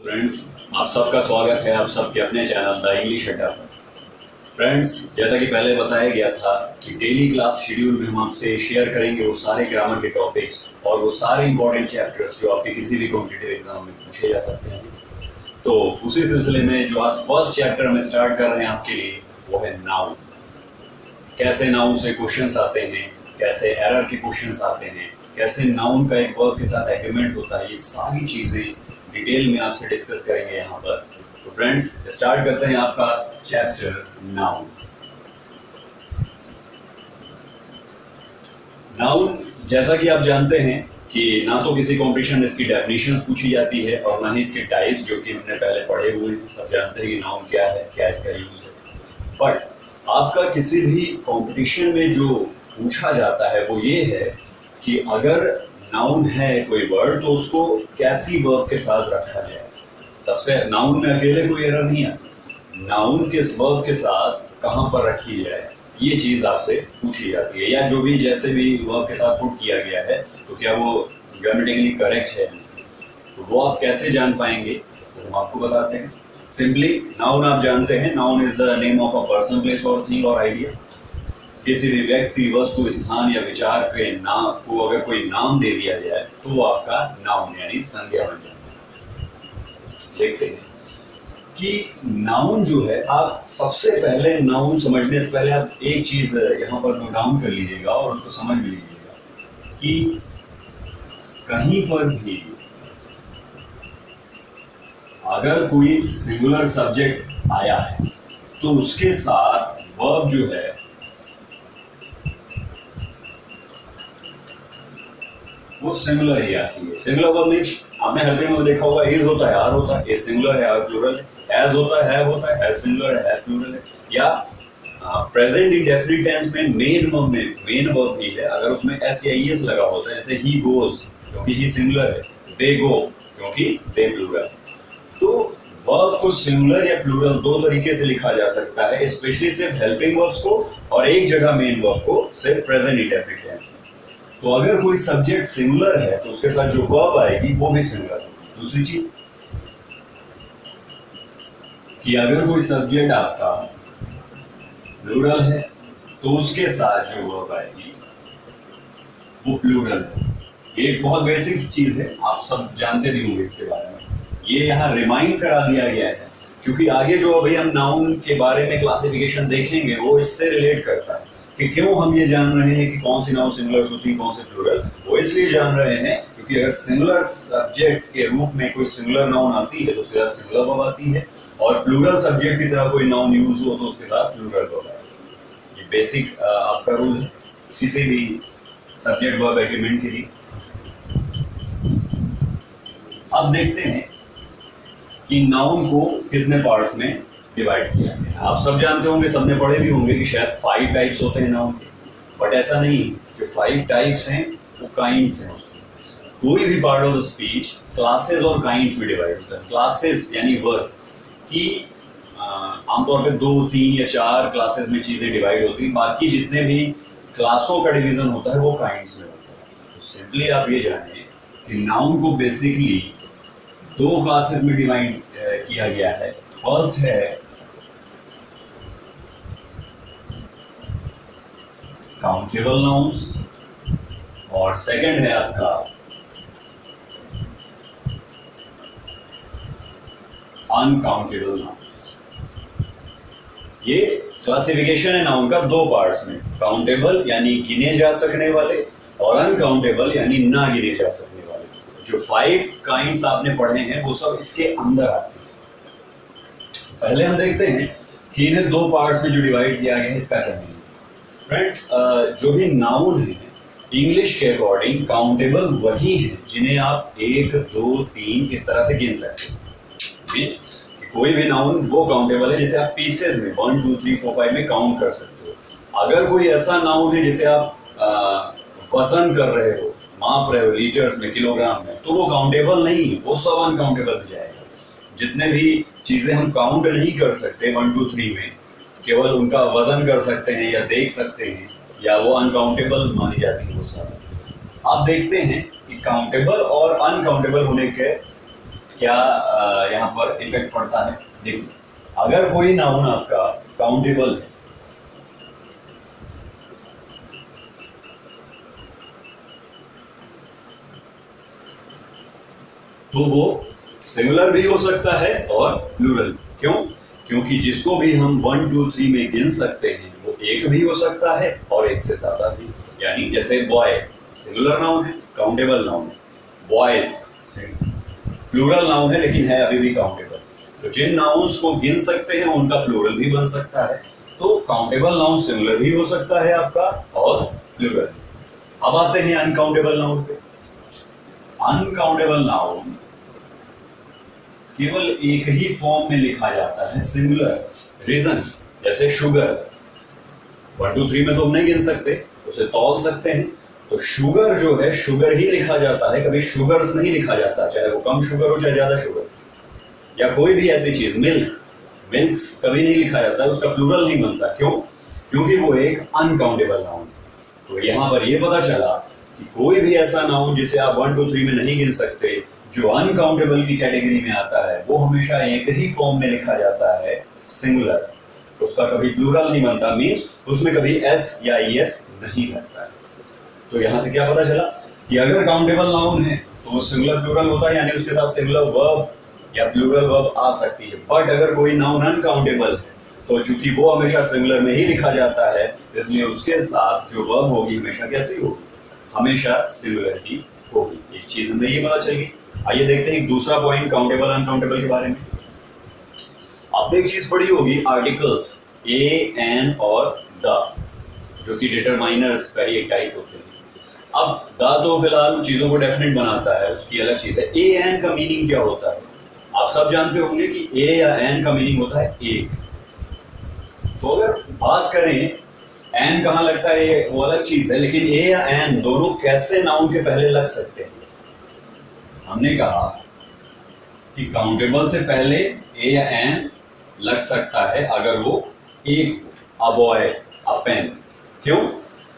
Friends आप सबका स्वागत है आप सबके अपने चैनल द इंग्लिश अड्डा पर। फ्रेंड्स जैसा कि पहले बताया गया था कि डेली क्लास शेड्यूल में हम आपसे शेयर करेंगे वो सारे ग्रामर के टॉपिक्स और वो सारे इंपॉर्टेंट चैप्टर्स जो आपके किसी भी कॉम्पिटेटिव एग्ज़ाम में पूछे जा सकते हैं। तो उसी सिलसिले में जो आज फ़र्स्ट चैप्टर में स्टार्ट कर रहे हैं आपके लिए वो है नाउन कैसे नाउन से क्वेश्चन आते हैं कैसे एरर के क्वेश्चन आते हैं कैसे नाउन का एक वर्ब के साथ एग्रीमेंट होता है ये सारी चीज़ें डिटेल में आपसे डिस्कस करेंगे यहाँ पर। तो फ्रेंड्स, स्टार्ट करते हैं आपका चैप्टर नाउन। नाउन, जैसा कि आप जानते हैं कि ना तो किसी कंपटीशन में इसकी डेफिनेशन पूछी जाती है और ना ही इसके टाइप जो कि हमने पहले पढ़े हुए सब जानते हैं कि नाउन क्या है, क्या इसका यूज़ है। बट आपका किसी भी कंपटीशन में जो पूछा जाता है, वो ये है कि अगर नाउन है कोई वर्ड तो उसको कैसी वर्ब के साथ रखा जाए? सबसे नाउन में अकेले कोई एरर नहीं आती नाउन किस वर्ब के साथ कहाँ पर रखी जाए, ये चीज़ आपसे पूछी जाती है। या जो भी जैसे भी वर्ब के साथ पुट किया गया है तो क्या वो ग्रामेटिकली करेक्ट है? तो वो आप कैसे जान पाएँगे? तो हम आपको बताते हैं। सिंपली नाउन आप जानते हैं। Noun is the name of a person place और थिंग और आइडिया किसी भी व्यक्ति, वस्तु, स्थान या विचार के नाम को अगर कोई नाम दे दिया जाए तो वो आपका नाउन यानी संज्ञा बन जाता है। देखते हैं? कि नाउन जो है, आप सबसे पहले नाउन समझने से पहले आप एक चीज़ यहाँ पर नोट डाउन कर लीजिएगा और उसको समझ भी लीजिएगा कि कहीं पर भी अगर कोई सिंगुलर सब्जेक्ट आया है तो उसके साथ वर्ब जो है वो सिंगुलर ही आती है। सिंगुलर वर्ब मीन्स आपने हेल्पिंग में देखा होगा इज़ होता है आर होता है इज़ सिंगुलर है आर प्लूरल है। एज होता है होता है सिंगुलर है प्लूरल है। या प्रेजेंट इंडेफिनिट टेंस में मेन वर्ब में मेन वर्ब भी है। अगर उसमें एस या ईएस लगा होता है जैसे ही गोज क्योंकि ही सिंगुलर है दे गो क्योंकि दे प्लूरल तो वर्ब को सिंगुलर या प्लूरल दो तरीके से लिखा जा सकता है स्पेशली सिर्फ़ हेल्पिंग वर्ब्स को और एक जगह मेन वर्ब को सिर्फ़ प्रेजेंट इंडेफिनिट टेंस में। तो अगर कोई सब्जेक्ट सिमिलर है तो उसके साथ जो वर्ब आएगी, वो भी सिमिलर दूसरी चीज़, कि अगर कोई सब्जेक्ट आपका प्लूरल है तो उसके साथ जो वर्ब आएगी, वो प्लूरल है। ये एक बहुत बेसिक चीज़ है, आप सब जानते भी होंगे इसके बारे में। ये यहाँ रिमाइंड करा दिया गया है, क्योंकि आगे जो अभी हम नाउन के बारे में क्लासिफिकेशन देखेंगे, वो इससे रिलेट करता है। कि क्यों हम ये जान रहे हैं कि कौन सी नाउन सिंगुलर होती है, कौन सी प्लूरल वो इसलिए जान रहे हैं क्योंकि अगर सिंगुलर सब्जेक्ट के रूप में कोई सिंगुलर नाउन आती है तो उसके साथ सिंगुलर वर्ब आती है और प्लूरल सब्जेक्ट की तरह कोई नाउन यूज़ हो तो उसके साथ प्लूरल वर्ब आती है। ये बेसिक आपका रूल है। इसी से भी सब्जेक्ट वर्ब एग्रीमेंट के लिए। अब देखते हैं कि नाउन को कितने पार्ट्स में डिवाइड किया आप सब जानते होंगे, सबने पढ़े भी होंगे कि शायद फाइव टाइप्स होते हैं नाउन के बट ऐसा नहीं, जो फाइव टाइप्स हैं, वो काइंड्स हैं उसके। कोई भी part of the speech classes और काइंड्स में डिवाइड होता है। क्लासेस यानी वर्क की आमतौर पे दो, तीन या चार क्लासेस में चीज़ें डिवाइड होती हैं। बाकी जितने भी क्लासों का डिवीज़न होता है, वो काइंड्स में होता है। तो सिंपली आप ये जाने कि नाउन को बेसिकली दो क्लासेस में डिवाइड किया गया है। फ़र्स्ट है काउंटेबल नाउन्स और सेकंड है आपका अनकाउंटेबल नाउन ये क्लासिफिकेशन है नाउन का दो पार्ट्स में. काउंटेबल यानी गिने जा सकने वाले और अनकाउंटेबल यानी ना गिने जा सकने वाले. जो फाइव काइंड्स आपने पढ़े हैं, वो सब इसके अंदर आते हैं. पहले हम देखते हैं कि इन्हें दो पार्ट्स में जो डिवाइड किया गया है, इसका क्या फ्रेंड्स जो भी नाउन है इंग्लिश के अकॉर्डिंग काउंटेबल वही है, जिन्हें आप एक, दो, तीन इस तरह से गिन सकते हैं। कोई भी नाउन वो काउंटेबल है जिसे आप पीसेस में one two three four five में काउंट कर सकते हो। अगर कोई ऐसा नाउन है जिसे आप वज़न कर रहे हो, माप रहे हो लीटर्स में किलोग्राम में तो वो काउंटेबल नहीं वो सब अनकाउंटेबल हो जाएगा। जितने भी चीज़ें हम काउंट नहीं कर सकते वन टू थ्री में केवल उनका वज़न कर सकते हैं या देख सकते हैं, या वो अनकाउंटेबल मानी जाती है सारा आप देखते हैं कि काउंटेबल और अनकाउंटेबल होने के क्या यहाँ पर इफ़ेक्ट पड़ता है। देखिए, अगर कोई नाउन आपका काउंटेबल है तो वो सिंगुलर भी हो सकता है और प्लूरल क्यों? क्योंकि जिसको भी हम वन टू थ्री में गिन सकते हैं, वो एक भी हो सकता है और एक से ज़्यादा भी। यानी जैसे बॉय सिंगुलर नाउन है काउंटेबल नाउन है। बॉयज़ प्लूरल नाउन है, लेकिन है अभी भी काउंटेबल तो जिन नाउन्स को गिन सकते हैं, उनका प्लूरल भी बन सकता है। तो काउंटेबल नाउन सिंगुलर भी हो सकता है आपका, और प्लूरल अब आते हैं अनकाउंटेबल नाउन पे। अनकाउंटेबल नाउन केवल एक ही फॉर्म में लिखा जाता है सिंगुलर रीजन जैसे शुगर वन टू थ्री में तो हम नहीं गिन सकते, उसे तौल सकते हैं। तो शुगर जो है शुगर ही लिखा जाता है, कभी शुगर्स नहीं लिखा जाता, चाहे वो कम शुगर हो, चाहे ज़्यादा शुगर या कोई भी ऐसी चीज़ मिल्क मिल्क कभी नहीं लिखा जाता, उसका प्लूरल नहीं बनता। क्यों? क्योंकि वो एक अनकाउंटेबल नाउन तो यहाँ पर ये पता चला कि कोई भी ऐसा नाउन जिसे आप वन टू थ्री में नहीं गिन सकते जो अनकाउंटेबल की कैटेगरी में आता है, वो हमेशा एक ही फॉर्म में लिखा जाता है सिंगुलर उसका कभी प्लूरल नहीं बनता मीन्स उसमें कभी एस या ई एस नहीं लगता है। तो यहाँ से क्या पता चला कि अगर काउंटेबल नाउन है तो सिंगुलर प्लूरल होता है, यानी उसके साथ सिंगुलर वर्ब या प्लूरल वर्ब आ सकती है। बट अगर कोई नाउन अनकाउंटेबल है तो चूँकि वो हमेशा सिंगुलर में ही लिखा जाता है, इसलिए उसके साथ जो वर्ब होगी हमेशा कैसी होगी? हमेशा सिंगुलर ही होगी। एक चीज़ हमें ये पता चलेगी आइए देखते हैं एक दूसरा पॉइंट काउंटेबल अनकाउंटेबल के बारे में। आपने एक चीज़ पढ़ी होगी आर्टिकल्स ए एन और द जो कि डिटरमाइनर्स का ही एक टाइप होते हैं। अब द तो फ़िलहाल चीज़ों को डेफिनेट बनाता है, उसकी अलग चीज़ है। ए एन का मीनिंग क्या होता है? आप सब जानते होंगे कि ए या एन का मीनिंग होता है एक। तो अगर बात करें एन कहाँ लगता है? वो अलग चीज़ है, लेकिन ए या एन दोनों कैसे नाउन के पहले लग सकते हैं? हमने कहा कि काउंटेबल से पहले ए या एन लग सकता है अगर वो एक हो। अ बॉय अ पेन क्यों?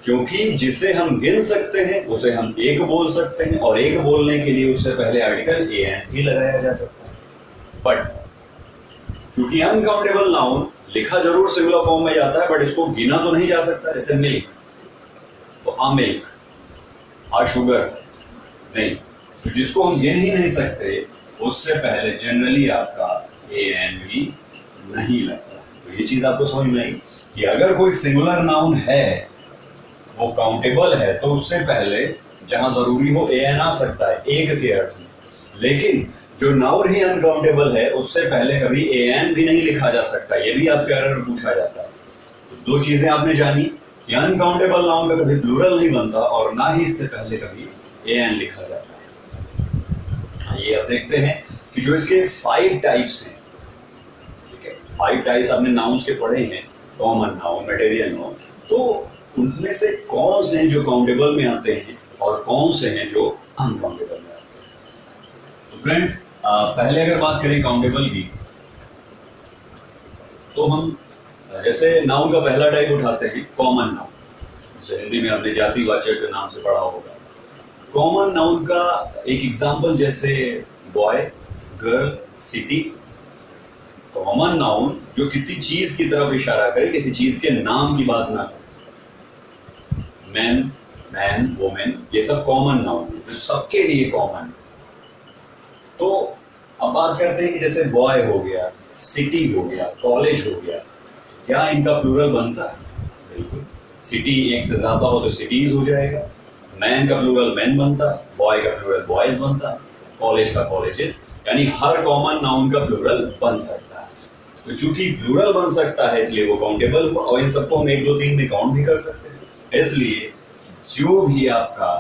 क्योंकि जिसे हम गिन सकते हैं, उसे हम एक बोल सकते हैं और एक बोलने के लिए उससे पहले आर्टिकल ए एन ही लगाया जा सकता है। बट चूँकि अनकाउंटेबल नाउन लिखा ज़रूर सिंगुलर फॉर्म में जाता है बट इसको गिना तो नहीं जा सकता, जैसे मिल्क तो आ मिल्क आ शुगर नहीं। तो जिसको हम गिन ही नहीं सकते, उससे पहले जनरली आपका ए एन भी नहीं लगता। तो ये चीज़ आपको समझ में आई कि अगर कोई सिंगुलर नाउन है, वो काउंटेबल है तो उससे पहले जहाँ ज़रूरी हो ए एन आ सकता है, एक के अर्थ में। लेकिन जो नाउन ही अनकाउंटेबल है, उससे पहले कभी ए एन भी नहीं लिखा जा सकता, ये भी आपके अर्थ में पूछा जाता है। तो दो चीज़ें आपने जानी कि अनकाउंटेबल नाउन का कभी प्लूरल नहीं बनता, और ना ही इससे पहले कभी ए एन लिखा जाता ये अब देखते हैं कि जो इसके फाइव टाइप्स हैं, ठीक है फाइव टाइप्स आपने नाउन्स के पढ़े हैं कॉमन नाउन मटेरियल नाउन तो उनमें से कौन से हैं जो काउंटेबल में आते हैं और कौन से हैं जो अनकाउंटेबल में आते हैं? तो फ्रेंड्स पहले अगर बात करें काउंटेबल की तो हम जैसे नाउन का पहला टाइप उठाते हैं कॉमन नाउन जैसे हिंदी में आपने जातिवाचक के नाम से पढ़ा होगा। कॉमन नाउन का एक एग्जांपल जैसे boy girl city common noun जो किसी चीज़ की तरफ़ इशारा करे, किसी चीज़ के नाम की बात ना करे। मैन मैन वोमेन ये सब कॉमन नाउन है, जो सबके लिए कॉमन तो अब बात करते हैं कि जैसे बॉय हो गया सिटी हो गया कॉलेज हो गया, क्या इनका प्लूरल बनता है? बिल्कुल। सिटी एक से ज़्यादा हो तो सिटीज़ हो जाएगा। मैन का प्लूरल मैन बनता बॉय का प्लूरल बॉयज़ बनता कॉलेज का कॉलेजेस यानी हर कॉमन नाउन का प्लूरल बन सकता है। तो चूँकि प्लूरल बन सकता है, इसलिए वो काउंटेबल हुआ और इन सबको हम एक दो तीन में काउंट भी कर सकते हैं। इसलिए जो भी आपका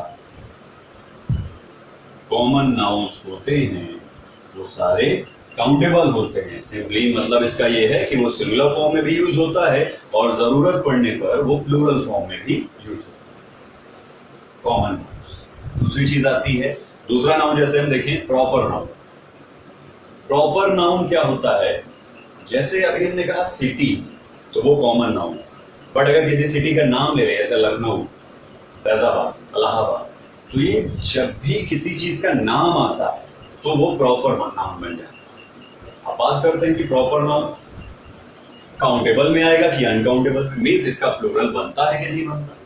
कॉमन नाउन्स होते हैं, वो सारे काउंटेबल होते हैं। सिंपली मतलब इसका ये है कि वो सिंगुलर फॉर्म में भी यूज़ होता है, और ज़रूरत पड़ने पर वो प्लूरल फॉर्म में भी यूज़ होता है। कॉमन दूसरी चीज़ आती है, दूसरा नाउन जैसे हम देखें प्रॉपर नाउन प्रॉपर नाउन क्या होता है? जैसे अभी हमने कहा सिटी तो वो कॉमन नाउन बट अगर किसी सिटी का नाम ले रहे जैसे लखनऊ, फैजाबाद इलाहाबाद तो ये जब भी किसी चीज़ का नाम आता है तो वो प्रॉपर नाउन बन जाता अब बात करते हैं कि प्रॉपर नाउन काउंटेबल में आएगा कि अनकाउंटेबल में? मीन्स इसका प्लूरल बनता है कि नहीं बनता?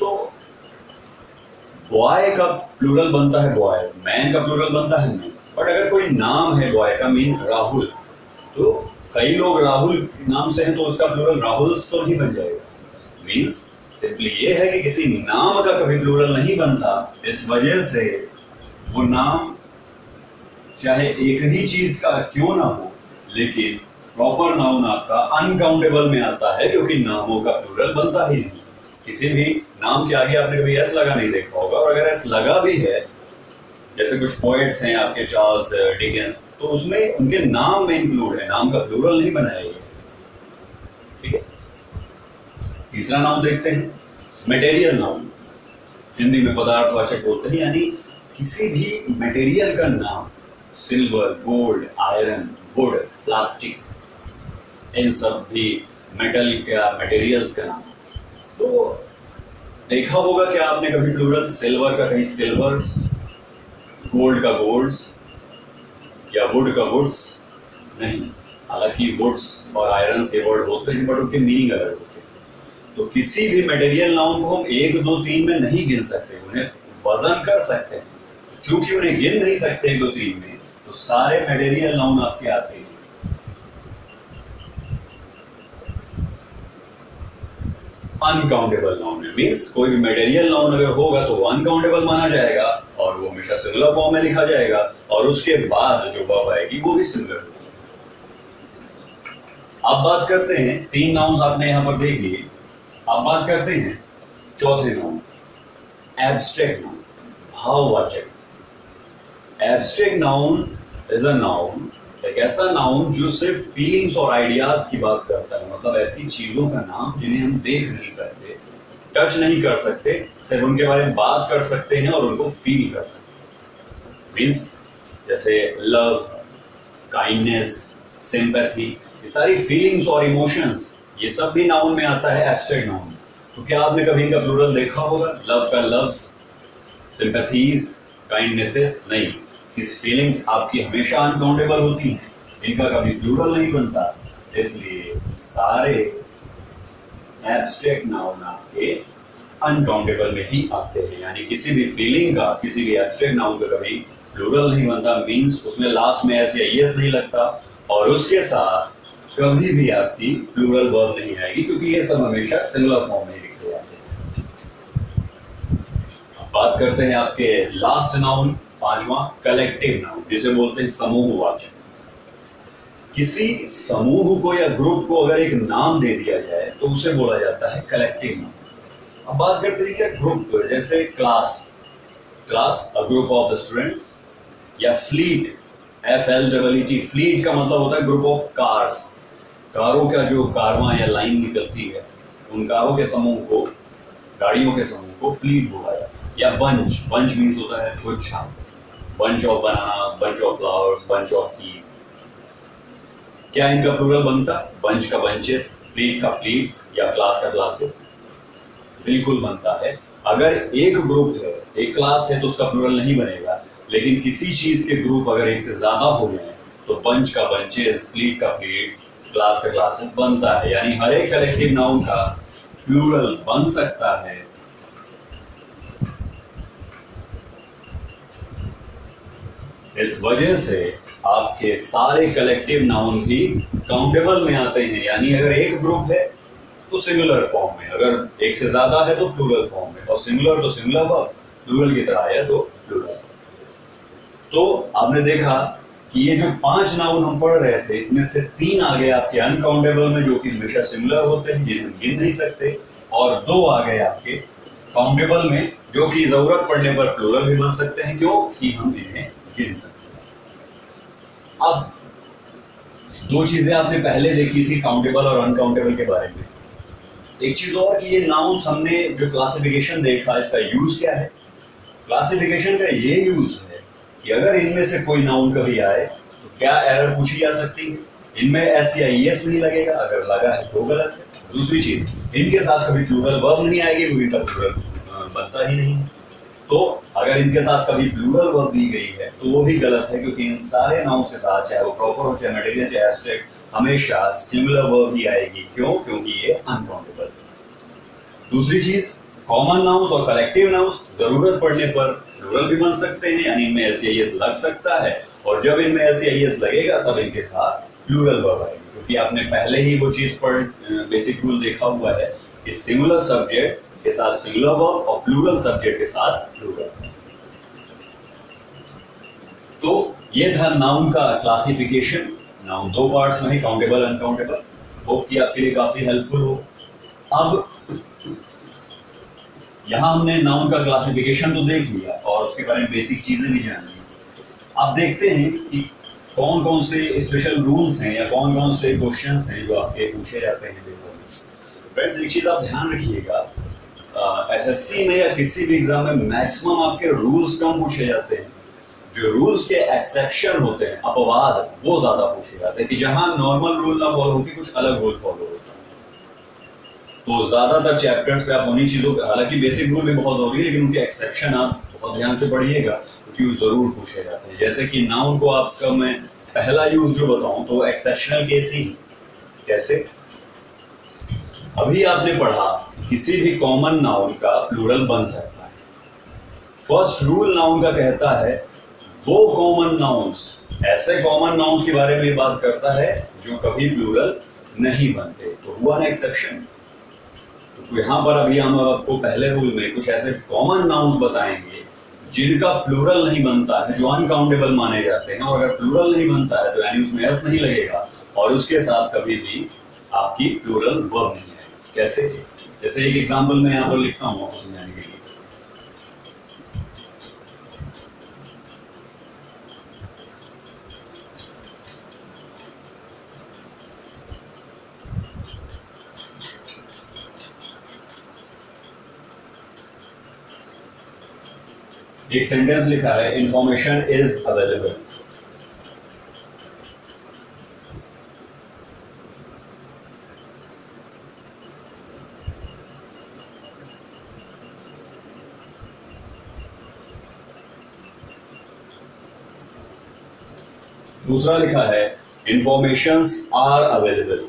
तो बॉय का प्लूरल बनता है बॉयज़ मैन का प्लूरल बनता है मैन बट अगर कोई नाम है बॉय का मीन राहुल तो कई लोग राहुल नाम से हैं तो उसका प्लूरल राहुल तो नहीं बन जाएगा. मीन्स सिंपली ये है कि किसी नाम का कभी प्लूरल नहीं बनता. इस वजह से वो नाम चाहे एक ही चीज़ का क्यों ना हो, लेकिन प्रॉपर नाउन आपका अनकाउंटेबल में आता है, क्योंकि नामों का प्लूरल बनता ही नहीं. किसी भी नाम के आगे आपने कभी एस लगा नहीं देखा होगा। और अगर एस लगा भी है, जैसे कुछ पोएट्स हैं आपके चार्ल्स डिकेंस तो उसमें उनके नाम में इंक्लूड है। नाम का प्लूरल नहीं बनाया गया। ठीक है? तीसरा नाम देखते हैं। मटेरियल नाम। हिंदी में पदार्थवाचक बोलते हैं, यानी किसी भी मटेरियल का नाम silver gold iron wood plastic इन सब भी मेटल का मटेरियल्स का नाम। तो देखा होगा कि आपने कभी प्लूरल सिल्वर का कहीं सिल्वर्स, गोल्ड का गोल्ड्स, या वुड का वुड्स? नहीं, हालाँकि वुड्स और आयरन से वर्ड होते हैं बट उनके मीनिंग अलग होते हैं। तो किसी भी मटेरियल नाउन को हम एक, दो, तीन में नहीं गिन सकते, उन्हें वज़न कर सकते हैं। चूँकि उन्हें गिन नहीं सकते एक, दो, तीन में तो सारे मटेरियल नाउन आपके आते हैं। अनकाउंटेबल नाउन है। मीन्स कोई भी मटेरियल नाउन अगर होगा तो वो अनकाउंटेबल माना जाएगा और वो हमेशा सिमिलर फॉर्म में लिखा जाएगा और उसके बाद जो वर्ब आएगी वो भी सिमिलर अब बात करते हैं, तीन नाउन आपने यहाँ पर देख लिए। अब बात करते हैं, चौथे noun abstract noun भाववाचक। Abstract noun is a noun एक ऐसा नाउन जो सिर्फ़ फीलिंग्स और आइडियाज़ की बात करता है मतलब ऐसी चीज़ों का नाम जिन्हें हम देख नहीं सकते टच नहीं कर सकते, सिर्फ़ उनके बारे में बात कर सकते हैं और उनको फील कर सकते मीन्स जैसे लव काइंडनेस सिंपैथी ये सारी फीलिंग्स और इमोशंस ये सब भी नाउन में आता है एब्स्ट्रैक्ट नाउन में। तो क्या आपने कभी इनका प्लूरल देखा होगा? लव का लव्स सिंपैथीज काइंडनेसेस नहीं। इस फीलिंग्स आपकी हमेशा अनकाउंटेबल होती हैं। इनका कभी प्लूरल नहीं बनता। इसलिए सारे एब्स्ट्रैक्ट नाउन आपके अनकाउंटेबल में ही आते हैं। यानी किसी भी फीलिंग का, किसी भी एब्स्ट्रैक्ट नाउन का कभी प्लूरल नहीं बनता। मींस उसमें लास्ट में ऐसे यस नहीं लगता। और उसके साथ कभी भी आपकी प्लूरल वर्ब नहीं आएगी, क्योंकि ये सब हमेशा सिंगुलर फॉर्म में लिखे जाते हैं। बात करते हैं आपके लास्ट नाउन पांचवा कलेक्टिव नाउन जिसे बोलते हैं समूहवाचक किसी समूह को या ग्रुप को अगर एक नाम दे दिया जाए तो उसे बोला जाता है कलेक्टिव नाउन अब बात करते हैं क्या ग्रुप जैसे class class a group of students या fleet F L double fleet का मतलब होता है ग्रुप ऑफ़ कार्स कारों का जो कारवा या लाइन निकलती है, उन कारों के समूह को, गाड़ियों के समूह को फ्लीट बोला जाता है, या बंच बंच मीन्स होता है गुच्छा। Bunch of bananas bunch of flowers bunch of keys क्या इनका प्लूरल बनता? बंच का बंचेस फ्लीट का फ्लीट्स या क्लास का क्लासेस बिल्कुल बनता है। अगर एक ग्रुप है एक क्लास है तो उसका प्लूरल नहीं बनेगा लेकिन किसी चीज़ के ग्रुप अगर एक से ज़्यादा हो जाए तो बंच का बंचेस फ्लीट का फ्लीट्स क्लास का क्लासेस बनता है। यानी हर एक कलेक्टिव नाउन का प्लूरल बन सकता है। इस वजह से आपके सारे कलेक्टिव नाउन भी काउंटेबल में आते हैं। यानी अगर एक ग्रुप है तो सिंगुलर फॉर्म में। अगर एक से ज़्यादा है तो प्लूरल फॉर्म में। और सिंगुलर तो सिंगुलर वर्ब प्लूरल की तरह है तो प्लूरल तो आपने देखा कि ये जो पाँच नाउन हम पढ़ रहे थे, इसमें से तीन आ गए आपके अनकाउंटेबल में, जो कि हमेशा सिमिलर होते हैं, जिन्हें गिन नहीं सकते, और दो आ गए आपके काउंटेबल में, जो कि ज़रूरत पड़ने पर प्लूरल भी बन सकते हैं। क्योंकि हम इन्हें गिन सकते अब दो चीज़ें आपने पहले देखी थी काउंटेबल और अनकाउंटेबल के बारे में। एक चीज़ और कि ये नाउंस हमने जो क्लासिफिकेशन देखा, इसका यूज़ क्या है? क्लासिफिकेशन का ये यूज़ है कि अगर इनमें से कोई नाउन कभी आए तो क्या एरर पूछी जा सकती है? इनमें एस या एस नहीं लगेगा, अगर लगा है तो गलत है। दूसरी चीज़, इनके साथ कभी प्लूरल वर्ब नहीं आएगी क्योंकि इनका प्लूरल बनता ही नहीं तो अगर इनके साथ कभी प्लूरल वर्ब दी गई है तो वो भी गलत है, क्योंकि इन सारे नाउंस के साथ, चाहे वो प्रॉपर हो, चाहे मटेरियल चाहे एब्स्ट्रैक्ट हमेशा सिंगुलर वर्ब ही आएगी। क्यों? क्योंकि ये अनकाउंटेबल दूसरी चीज़ कॉमन नाउंस और कलेक्टिव नाउंस ज़रूरत पड़ने पर प्लूरल भी बन सकते हैं, यानी इनमें एस एस लग सकता है, और जब इनमें एस एस लगेगा, तब इनके साथ प्लूरल वर्ब आएगी। क्योंकि आपने पहले ही वो चीज़ पर बेसिक रूल देखा हुआ है कि सिंगुलर सब्जेक्ट के साथ सिंगुलर वर्ब और प्लूरल सब्जेक्ट के साथ प्लूरल तो ये था नाउन का क्लासिफिकेशन नाउन दो पार्ट्स में काउंटेबल अनकाउंटेबल होप कि आपके लिए काफ़ी हेल्पफुल हो. अब, यहाँ हमने नाउन का क्लासिफिकेशन तो देख लिया और उसके बारे में बेसिक चीज़ें भी जान ली. अब देखते हैं कि कौन कौन से स्पेशल रूल्स हैं या कौन कौन से क्वेश्चन हैं जो आपके पूछे जाते हैं फ्रेंड्स एक चीज़ आप ध्यान रखिएगा एसएससी में या किसी भी एग्ज़ाम में मैक्सिमम आपके रूल्स कम पूछे जाते हैं। जो रूल्स के एक्सेप्शन होते हैं, अपवाद, वो ज़्यादा पूछे जाते हैं कि जहाँ नॉर्मल रूल ना फॉलो होकर कुछ अलग रूल फॉलो होता है। तो ज़्यादातर चैप्टर्स पे आप उन्हीं चीज़ों पे, हालाँकि बेसिक रूल भी बहुत ज़रूरी है, लेकिन उनके एक्सेप्शन आप बहुत ध्यान से पढ़िएगा, क्योंकि ज़रूर पूछे जाते हैं। जैसे कि नाउन को आपका मैं पहला यूज़ जो बताऊँ तो एक्सेप्शनल केस ही। कैसे? अभी आपने पढ़ा, किसी भी कॉमन नाउन का प्लूरल बन सकता है। फ़र्स्ट रूल नाउन का कहता है, वो कॉमन नाउन्स ऐसे कॉमन नाउन्स के बारे में बात करता है, जो कभी प्लूरल नहीं बनते। तो हुआ ना एक्सेप्शन तो यहाँ पर अभी हम आपको पहले रूल में कुछ ऐसे कॉमन नाउन्स बताएँगे, जिनका प्लूरल नहीं बनता है, जो अनकाउंटेबल माने जाते हैं। और अगर प्लूरल नहीं बनता है तो यानी उसमें एस नहीं लगेगा। और उसके साथ कभी भी आपकी प्लूरल वर्ब नहीं कैसे? जैसे एक एग्जांपल मैं यहाँ पर लिखता हूँ आपको समझाने के लिए। एक सेंटेंस लिखा है इंफॉर्मेशन इज़ अवेलेबल दूसरा लिखा है इंफॉर्मेशन आर अवेलेबल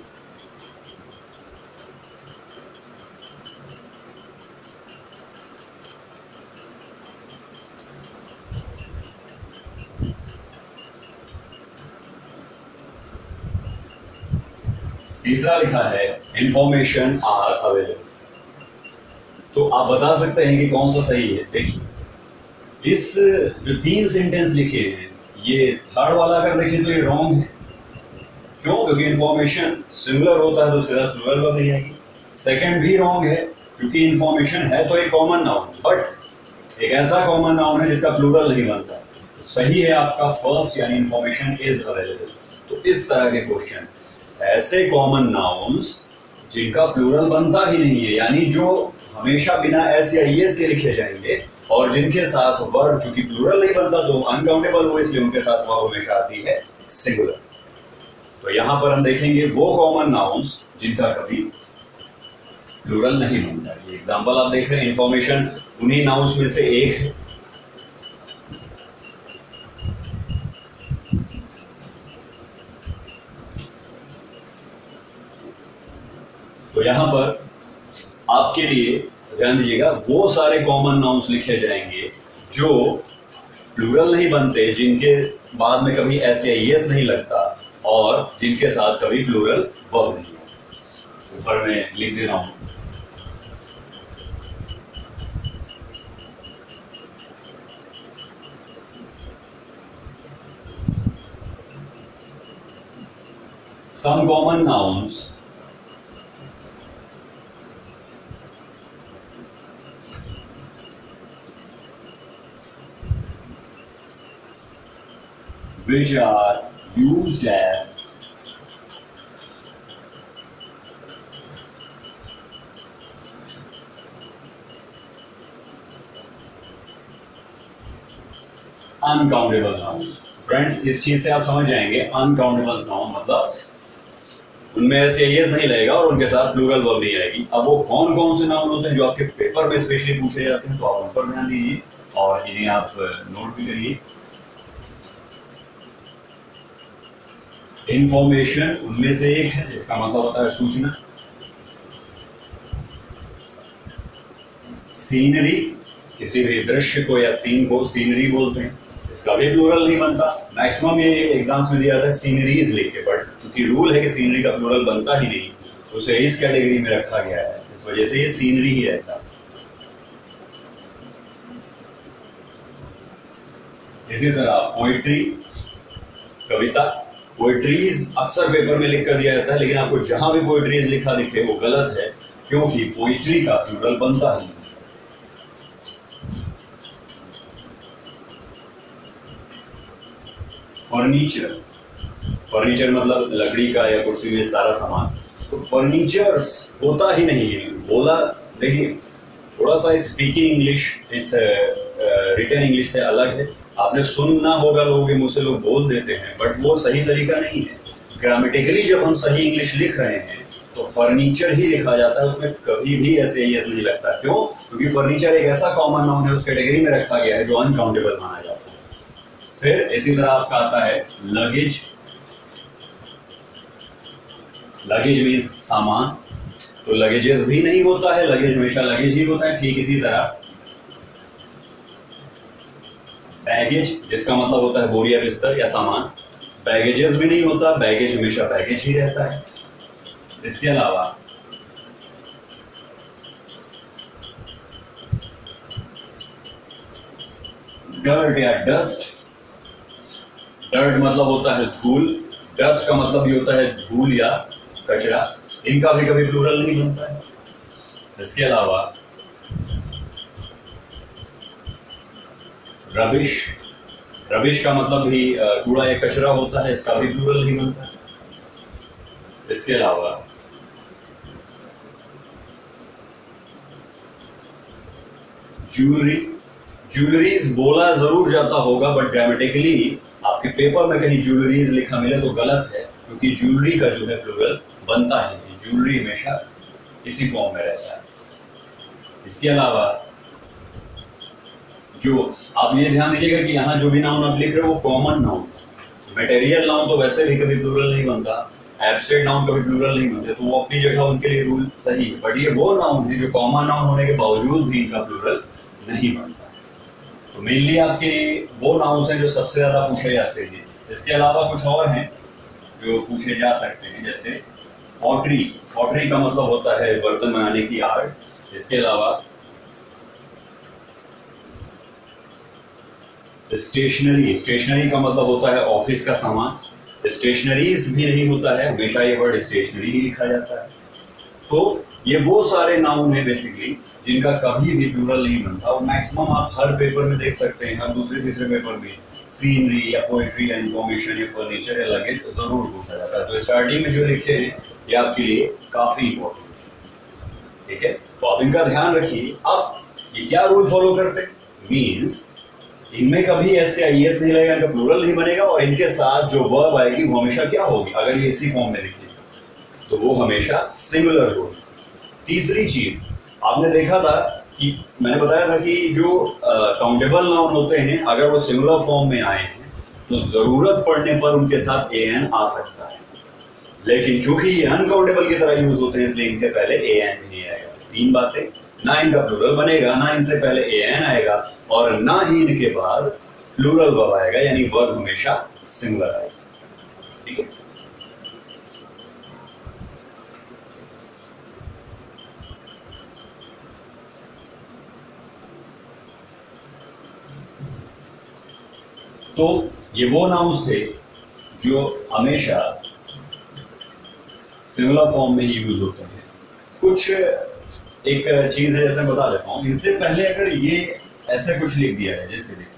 तीसरा लिखा है इंफॉर्मेशन आर अवेलेबल तो आप बता सकते हैं कि कौन सा सही है? देखिए, इस जो तीन सेंटेंस लिखे हैं ये थर्ड वाला अगर देखें तो ये रॉन्ग है। क्यों? क्योंकि इन्फॉर्मेशन सिमिलर होता है तो साथ प्लूरल नहीं आएगी। सेकंड भी रॉन्ग है, क्योंकि इन्फॉर्मेशन है तो एक कॉमन नाउन बट एक ऐसा कॉमन नाउन है जिसका प्लूरल नहीं बनता। तो सही है आपका फ़र्स्ट यानी इन्फॉर्मेशन इज़ अवेलेबल तो इस तरह के क्वेश्चन ऐसे कॉमन नाउन्स जिनका प्लूरल बनता ही नहीं है, यानी जो हमेशा बिना एस या ई के लिखे जाएँगे और जिनके साथ वर्ब चूँकि प्लूरल नहीं बनता तो अनकाउंटेबल हो इसलिए उनके साथ वर्ब हमेशा आती है सिंगुलर तो यहाँ पर हम देखेंगे वो कॉमन नाउन्स जिनका कभी प्लूरल नहीं बनता ये एग्जांपल आप देख रहे हैं इंफॉर्मेशन उन्हीं नाउन्स में से एक है। तो यहाँ पर आपके लिए ध्यान दीजिएगा वो सारे कॉमन नाउन्स लिखे जाएँगे जो प्लूरल नहीं बनते, जिनके बाद में कभी एस या एस नहीं लगता और जिनके साथ कभी प्लूरल वर्ब नहीं ऊपर में लिख दे रहा हूँ। Some common nouns which are used as uncountable noun friends इस चीज़ से आप समझ जाएँगे अनकाउंटेबल नाउन मतलब उनमें ऐसे ये नहीं लगेगा और उनके साथ प्लूरल वर्ब नहीं आएगी। अब वो कौन कौन से नाउन होते हैं जो आपके पेपर में स्पेशली पूछे जाते हैं तो आप उन पर ध्यान दीजिए और इन्हें आप नोट भी करिए। इंफॉर्मेशन उनमें से एक है, जिसका मतलब होता है सूचना। सीनरी किसी भी दृश्य को या सीन को सीनरी बोलते हैं। इसका भी प्लूरल नहीं बनता। मैक्सिमम ये एग्ज़ाम्स में दिया जाता है सीनरीज लिख के बट क्योंकि रूल है कि सीनरी का प्लूरल बनता ही नहीं, उसे इस कैटेगरी में रखा गया है। इस वजह से ये सीनरी ही रहता इसी तरह पोइट्री कविता पोइट्रीज अक्सर पेपर में लिख कर दिया जाता है, लेकिन आपको जहाँ भी पोइट्रीज लिखा दिखे, वो गलत है, क्योंकि पोइट्री का प्लूरल बनता ही। फर्नीचर फर्नीचर मतलब लकड़ी का या कुर्सी में सारा सामान। तो फर्नीचर्स होता ही नहीं है। बोला देखिए थोड़ा सा स्पीकिंग इंग्लिश इस रिटर्न इंग्लिश से अलग है। आपने सुनना होगा लोगों के मुँह से, लोग बोल देते हैं बट वो सही तरीका नहीं है। ग्रामेटिकली जब हम सही इंग्लिश लिख रहे हैं तो फर्नीचर ही लिखा जाता है, उसमें कभी भी ऐसे एस नहीं लगता। क्यों? क्योंकि फर्नीचर एक ऐसा कॉमन नाउन है, उस कैटेगरी में रखा गया है जो अनकाउंटेबल माना जाता है। फिर इसी तरह आपका आता है लगेज लगेज मीन्स सामान। तो लगेजेस भी नहीं होता है लगेज हमेशा लगेज ही होता है, ठीक इसी तरह। बैगेज जिसका मतलब होता है बोरिया बिस्तर या सामान बैगेजेस भी नहीं होता बैगेज हमेशा बैगेज ही रहता है। इसके अलावा डर्ट या डस्ट डर्ट मतलब होता है धूल डस्ट का मतलब भी होता है धूल या कचरा, इनका भी कभी प्लूरल नहीं बनता है। इसके अलावा रबिश रबिश का मतलब भी कूड़ा या कचरा होता है, इसका भी प्लूरल नहीं बनता। है इसके अलावा ज्वेलरी ज्वेलरीज बोला ज़रूर जाता होगा बट ग्रामेटिकली आपके पेपर में कहीं ज्वेलरीज लिखा मिले तो गलत है, क्योंकि ज्वेलरी का जो है प्लूरल बनता है ज्वेलरी हमेशा इसी फॉर्म में रहता है। इसके अलावा जो आप ये ध्यान दीजिएगा कि यहाँ जो भी नाउन आप लिख रहे हो वो कॉमन नाउन मटेरियल नाउन तो वैसे भी कभी प्लूरल नहीं बनता। एब्स्ट्रेक्ट नाउन कभी प्लूरल नहीं बनते तो वो अपनी जगह उनके लिए रूल सही है। बट ये वो नाउन है जो कॉमन नाउन होने के बावजूद भी इनका प्लूरल नहीं बनता। तो मेनली आपके वो नाउन्स हैं जो सबसे ज़्यादा पूछे जाते हैं। इसके अलावा कुछ और हैं जो पूछे जा सकते हैं, जैसे पॉटरी पॉटरी का मतलब होता है बर्तन बनाने की आर्ट इसके अलावा स्टेशनरी स्टेशनरी का मतलब होता है ऑफ़िस का सामान। स्टेशनरीज भी नहीं होता है, हमेशा ये वर्ड स्टेशनरी ही लिखा जाता है। तो ये वो सारे नाउन है बेसिकली जिनका कभी भी प्लूरल नहीं बनता। और मैक्सिमम आप हर पेपर में देख सकते हैं, हर दूसरे, तीसरे पेपर में। सीनरी या पोइट्री या इंफॉर्मेशन या फर्नीचर या लगेज ज़रूर पूछा जाता है। तो स्टार्टिंग में जो लिखे हैं, ये आपके लिए काफ़ी इंपॉर्टेंट ठीक है? तो आप इनका ध्यान रखिए। अब ये क्या रूल फॉलो करते हैं? मीन्स इनमें कभी एस या ई एस नहीं लगेगा, इनका प्लूरल नहीं बनेगा और इनके साथ जो वर्ब आएगी वो हमेशा क्या होगी? अगर ये इसी फॉर्म में लिखी तो वो हमेशा सिंगुलर होगी। तीसरी चीज़, आपने देखा था कि मैंने बताया था कि जो काउंटेबल नाउन होते हैं, अगर वो सिंगुलर फॉर्म में आए हैं तो ज़रूरत पड़ने पर उनके साथ ए एन आ सकता है। लेकिन चूँकि ये अनकाउंटेबल की तरह यूज़ होते हैं, इसलिए इनके पहले ए एन भी नहीं आएगा। तीन बातें। ना इनका प्लूरल बनेगा ना इनसे पहले ए एन आएगा और ना ही इनके बाद प्लूरल वर्ब आएगा, यानी वर्ब हमेशा सिंगुलर आएगा। ठीक है? तो ये वो नाउंस थे जो हमेशा सिमिलर फॉर्म में यूज़ होते हैं। कुछ एक चीज़ है जैसे बता देता हूँ। इससे पहले अगर ये ऐसे कुछ लिख दिया है, जैसे देखिए।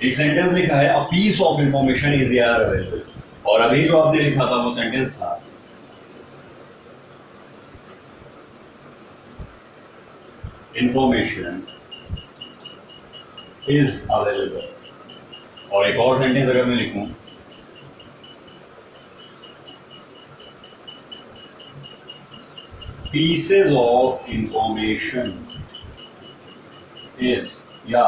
एक सेंटेंस लिखा है a piece of information is यार अवेलेबल और अभी जो आपने लिखा था वो सेंटेंस था। इंफॉर्मेशन इज़ अवेलेबल और एक और सेंटेंस अगर मैं लिखूं। Pieces ऑफ़ इंफॉर्मेशन इज़ या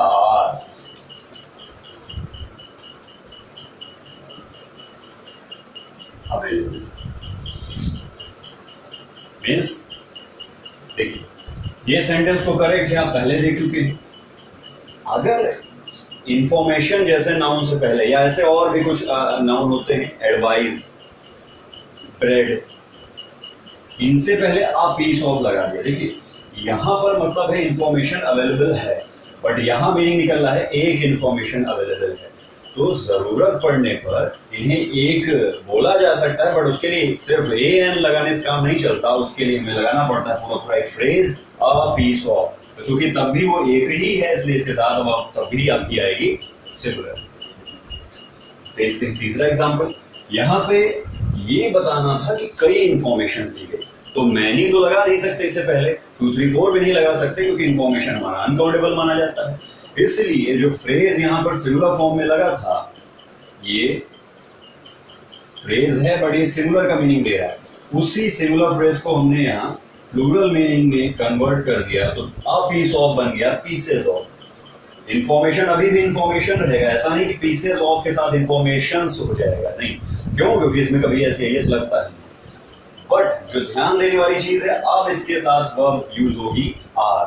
are available मीन्स देखिए ये सेंटेंस तो करेक्ट है आप पहले देख चुके हैं? अगर इंफॉर्मेशन जैसे नाउन से पहले, या ऐसे और भी कुछ नाउन होते हैं एडवाइस ब्रेड इनसे पहले आप पीस ऑफ़ लगा दिया देखिए, यहाँ पर मतलब है इंफॉर्मेशन अवेलेबल है बट यहाँ मीनिंग निकल रहा है, एक इंफॉर्मेशन अवेलेबल है। तो ज़रूरत पड़ने पर इन्हें एक बोला जा सकता है बट उसके लिए सिर्फ़ ए एन लगाने से काम नहीं चलता, उसके लिए हमें लगाना पड़ता है, पूरा एक फ्रेज अ पीस ऑफ़ चूँकि तब भी वो एक ही है, इसलिए इसके साथ अब तब भी आपकी आएगी सिमिलर देखते हैं तीसरा एग्ज़ाम्पल यहाँ पे ये बताना था कि कई इंफॉर्मेशन दी गई। तो मैनी तो लगा नहीं सकते इससे पहले टू थ्री फोर भी नहीं लगा सकते, क्योंकि इंफॉर्मेशन हमारा अनकाउंटेबल माना जाता है। इसलिए जो फ्रेज यहाँ पर सिमिलर फॉर्म में लगा था, ये फ्रेज है बट ये सिमिलर का मीनिंग दे रहा है। उसी सिमिलर फ्रेज को हमने यहाँ प्लूरल मीनिंग में कन्वर्ट कर दिया तो अ पीस ऑफ़ बन गया पीसेज ऑफ़ इंफॉर्मेशन अभी भी इंफॉर्मेशन रहेगा, ऐसा नहीं कि पीसेज ऑफ़ के साथ इंफॉर्मेशन हो जाएगा, नहीं। क्यों? क्योंकि इसमें कभी ऐसे एस लगता है बट जो ध्यान देने वाली चीज़ है, अब इसके साथ वर्ब यूज़ होगी आर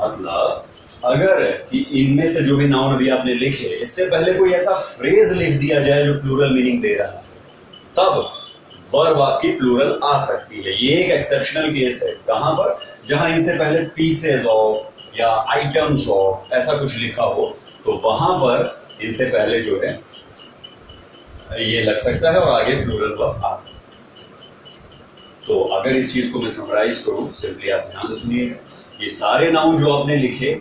मतलब अगर इनमें से जो भी नाउन अभी आपने लिखे, इससे पहले कोई ऐसा फ्रेज लिख दिया जाए जो प्लूरल मीनिंग दे रहा है, तब वर्ब आपकी प्लूरल आ सकती है। ये एक एक्सेप्शनल केस है। कहाँ पर? जहाँ इनसे पहले पीसेज ऑफ़ या आइटम्स ऑफ़ ऐसा कुछ लिखा हो तो वहाँ पर इनसे पहले जो है, ये लग सकता है और आगे प्लूरल वर्ब आ सकता है। तो अगर इस चीज़ को मैं समराइज करूँ सिंपली आप ध्यान से सुनिएगा। ये सारे नाउन जो आपने लिखे,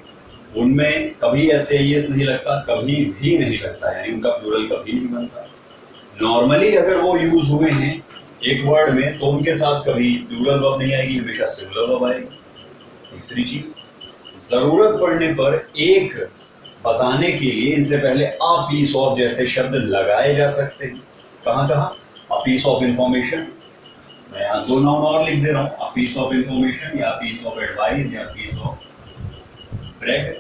उनमें कभी ऐसे एस नहीं लगता, कभी भी नहीं लगता, यानी उनका प्लूरल कभी नहीं बनता। नॉर्मली अगर वो यूज़ हुए हैं एक वर्ड में तो उनके साथ कभी प्लूरल वर्ब नहीं आएगी, हमेशा सिंगुलर वर्ब आएगी। तीसरी चीज़, ज़रूरत पड़ने पर एक बताने के लिए इनसे पहले आ पीस ऑफ़ जैसे शब्द लगाए जा सकते हैं। कहाँ कहाँ अ पीस ऑफ़ इंफॉर्मेशन मैं यहाँ दो नाउन और लिख दे रहा हूँ। अ पीस ऑफ़ इंफॉर्मेशन या पीस ऑफ़ एडवाइस या piece of bread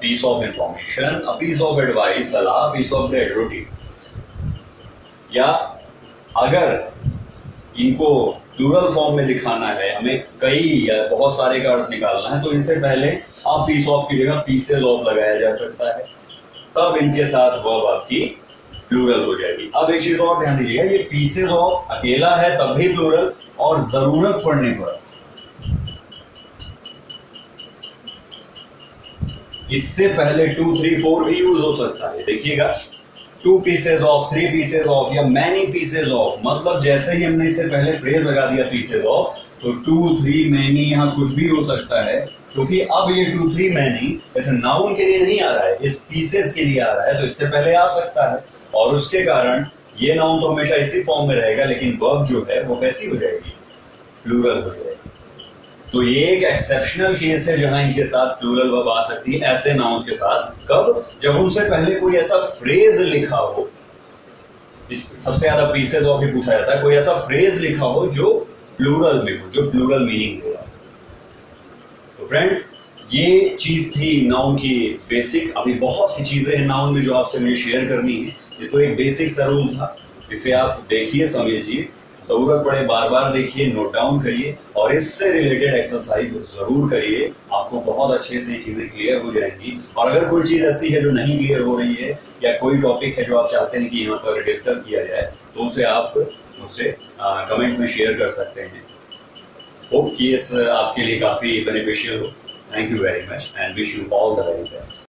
piece of information a piece of advice सलाह पीस ऑफ़ ब्रेड रोटी। या अगर इनको प्लूरल फॉर्म में दिखाना है, हमें कई या बहुत सारे कार्ड्स निकालना है तो इनसे पहले आप पीस ऑफ़ की जगह पीसेज ऑफ़ लगाया जा सकता है। तब इनके साथ वर्ब आपकी प्लूरल हो जाएगी। अब एक चीज़ और ध्यान दीजिएगा, ये पीसेज ऑफ़ अकेला है तब भी प्लूरल और ज़रूरत पड़ने पर। इससे पहले टू थ्री फोर भी यूज़ हो सकता है, देखिएगा। Two pieces of three pieces of या मैनी पीसेज ऑफ़ मतलब जैसे ही हमने इससे पहले फ्रेज लगा दिया पीसेज ऑफ़ तो टू थ्री मैनी यहाँ कुछ भी हो सकता है, क्योंकि तो अब ये टू थ्री मैनी ऐसे नाउन के लिए नहीं आ रहा है, इस पीसेस के लिए आ रहा है तो इससे पहले आ सकता है, और उसके कारण ये नाउन तो हमेशा इसी फॉर्म में रहेगा, लेकिन वर्ब जो है वो कैसी हो जाएगी प्लूरल हो जाएगी। तो ये एक एक्सेप्शनल केस है जहाँ इनके साथ प्लूरल वर्ब आ सकती है, ऐसे नाउन के साथ। कब? जब उनसे पहले कोई ऐसा फ्रेज लिखा हो सबसे ज़्यादा पीसेज ऑफ़ ही पूछा जाता है, कोई ऐसा फ्रेज लिखा हो जो प्लूरल में हो जो प्लूरल मीनिंग दे रहा तो फ्रेंड्स ये चीज़ थी नाउन की बेसिक अभी बहुत सी चीज़ें हैं नाउन में जो आपसे मुझे शेयर करनी है। ये तो एक बेसिक सरूल रूल था। इसे आप देखिए, समझिए। ज़रूरत पड़े बार बार देखिए नोट डाउन करिए और इससे रिलेटेड एक्सरसाइज ज़रूर करिए। आपको बहुत अच्छे से चीज़ें क्लियर हो जाएँगी। और अगर कोई चीज़ ऐसी है जो नहीं क्लियर हो रही है या कोई टॉपिक है जो आप चाहते हैं कि यहाँ पर डिस्कस किया जाए तो उसे आप मुझसे कमेंट्स में शेयर कर सकते हैं। होप कि इस, आपके लिए काफ़ी बेनिफिशियल हो। Thank you very much and wish you all the very best